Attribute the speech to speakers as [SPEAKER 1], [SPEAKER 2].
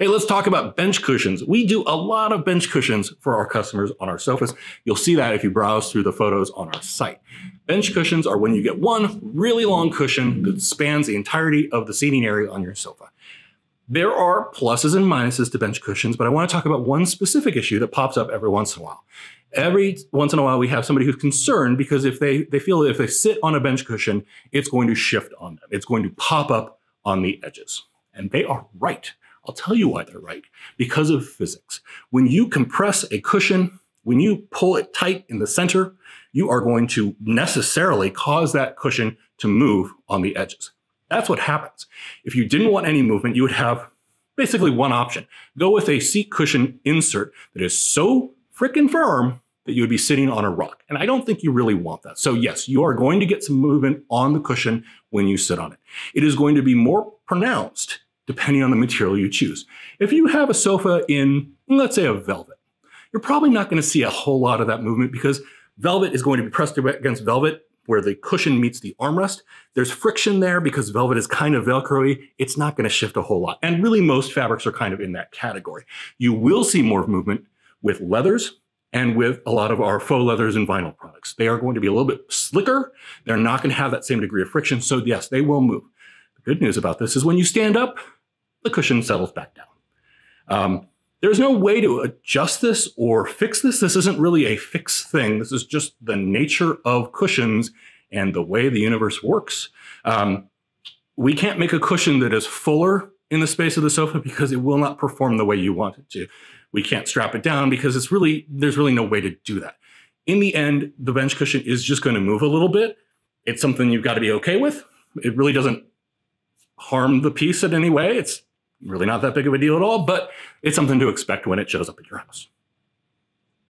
[SPEAKER 1] Hey, let's talk about bench cushions. We do a lot of bench cushions for our customers on our sofas. You'll see that if you browse through the photos on our site. Bench cushions are when you get one really long cushion that spans the entirety of the seating area on your sofa. There are pluses and minuses to bench cushions, but I want to talk about one specific issue that pops up every once in a while. Every once in a while, we have somebody who's concerned because if they, they feel that if they sit on a bench cushion, it's going to shift on them. It's going to pop up on the edges. And they are right. I'll tell you why they're right. Because of physics. When you compress a cushion, when you pull it tight in the center, you are going to necessarily cause that cushion to move on the edges. That's what happens. If you didn't want any movement, you would have basically one option. Go with a seat cushion insert that is so freaking firm that you would be sitting on a rock. And I don't think you really want that. So yes, you are going to get some movement on the cushion when you sit on it. It is going to be more pronounced depending on the material you choose. If you have a sofa in, let's say a velvet, you're probably not going to see a whole lot of that movement because velvet is going to be pressed against velvet where the cushion meets the armrest. There's friction there because velvet is kind of Velcro-y. It's not going to shift a whole lot. And really most fabrics are kind of in that category. You will see more movement with leathers and with a lot of our faux leathers and vinyl products. They are going to be a little bit slicker. They're not going to have that same degree of friction. So yes, they will move. The good news about this is when you stand up, the cushion settles back down. Um, there's no way to adjust this or fix this. This isn't really a fixed thing. This is just the nature of cushions and the way the universe works. Um, we can't make a cushion that is fuller in the space of the sofa because it will not perform the way you want it to. We can't strap it down because it's really, there's really no way to do that. In the end, the bench cushion is just going to move a little bit. It's something you've got to be okay with. It really doesn't harm the piece in any way. It's really not that big of a deal at all, but it's something to expect when it shows up at your house.